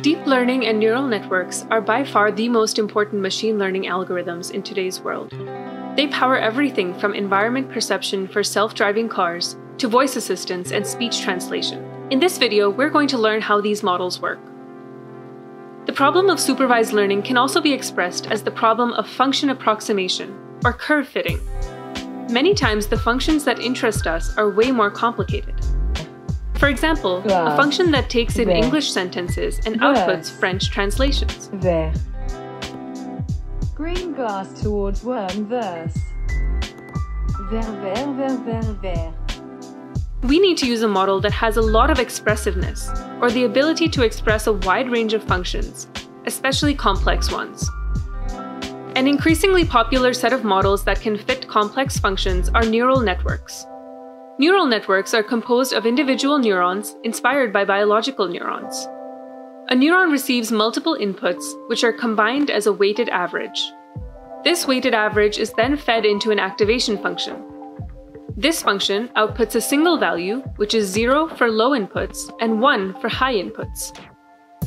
Deep learning and neural networks are by far the most important machine learning algorithms in today's world. They power everything from environment perception for self driving cars to voice assistance and speech translation. In this video, we're going to learn how these models work. The problem of supervised learning can also be expressed as the problem of function approximation, or curve fitting. Many times, the functions that interest us are way more complicated. For example, a function that takes in English sentences and outputs French translations. There. Green glass towards worm verse. Ver, ver, ver, ver, ver. We need to use a model that has a lot of expressiveness, or the ability to express a wide range of functions, especially complex ones. An increasingly popular set of models that can fit complex functions are neural networks. Neural networks are composed of individual neurons inspired by biological neurons. A neuron receives multiple inputs, which are combined as a weighted average. This weighted average is then fed into an activation function. This function outputs a single value, which is 0 for low inputs and 1 for high inputs.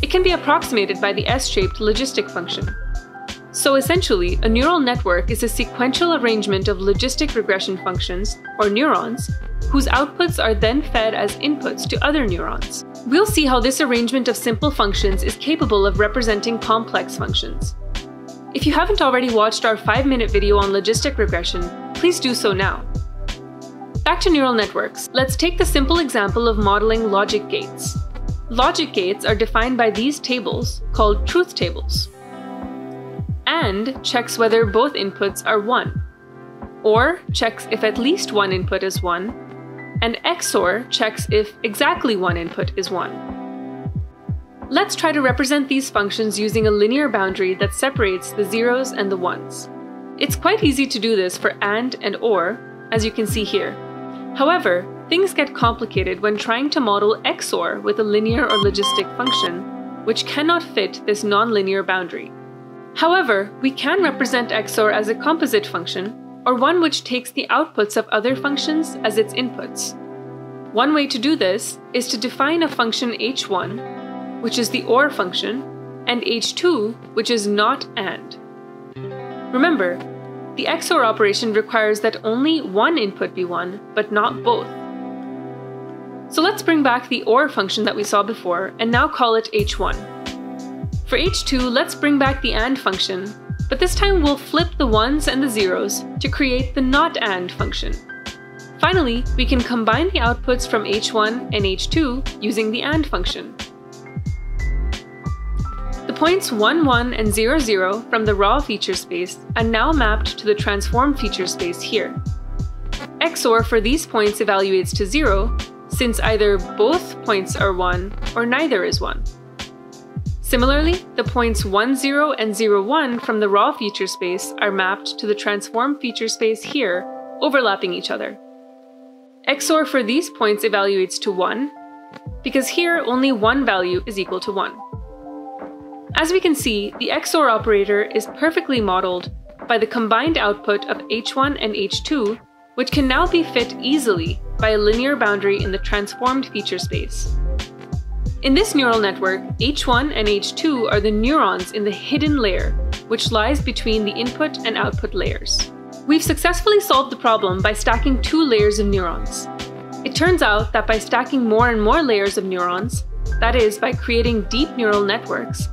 It can be approximated by the S-shaped logistic function. So essentially, a neural network is a sequential arrangement of logistic regression functions, or neurons, whose outputs are then fed as inputs to other neurons. We'll see how this arrangement of simple functions is capable of representing complex functions. If you haven't already watched our 5-minute video on logistic regression, please do so now. Back to neural networks, let's take the simple example of modeling logic gates. Logic gates are defined by these tables, called truth tables. AND checks whether both inputs are 1, OR checks if at least one input is 1, and XOR checks if exactly one input is 1. Let's try to represent these functions using a linear boundary that separates the zeros and the ones. It's quite easy to do this for AND and OR, as you can see here. However, things get complicated when trying to model XOR with a linear or logistic function, which cannot fit this nonlinear boundary. However, we can represent XOR as a composite function or one which takes the outputs of other functions as its inputs. One way to do this is to define a function h1, which is the OR function, and h2, which is not AND. Remember, the XOR operation requires that only one input be 1, but not both. So let's bring back the OR function that we saw before and now call it h1. For h2, let's bring back the AND function but this time we'll flip the ones and the zeros to create the not AND function. Finally, we can combine the outputs from h1 and h2 using the AND function. The points 1, 1 and 0, 0 from the raw feature space are now mapped to the transform feature space here. XOR for these points evaluates to 0, since either both points are 1 or neither is 1. Similarly, the points 1, 0, and 0, 1 from the raw feature space are mapped to the transform feature space here, overlapping each other. XOR for these points evaluates to 1, because here only one value is equal to 1. As we can see, the XOR operator is perfectly modeled by the combined output of h1 and h2, which can now be fit easily by a linear boundary in the transformed feature space. In this neural network, H1 and H2 are the neurons in the hidden layer, which lies between the input and output layers. We've successfully solved the problem by stacking two layers of neurons. It turns out that by stacking more and more layers of neurons, that is, by creating deep neural networks,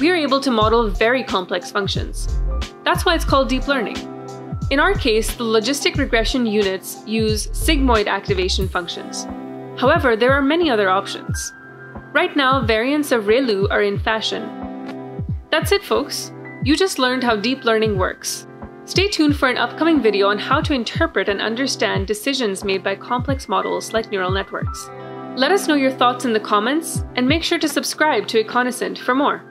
we are able to model very complex functions. That's why it's called deep learning. In our case, the logistic regression units use sigmoid activation functions. However, there are many other options. Right now, variants of ReLU are in fashion. That's it, folks. You just learned how deep learning works. Stay tuned for an upcoming video on how to interpret and understand decisions made by complex models like neural networks. Let us know your thoughts in the comments, and make sure to subscribe to Econoscent for more.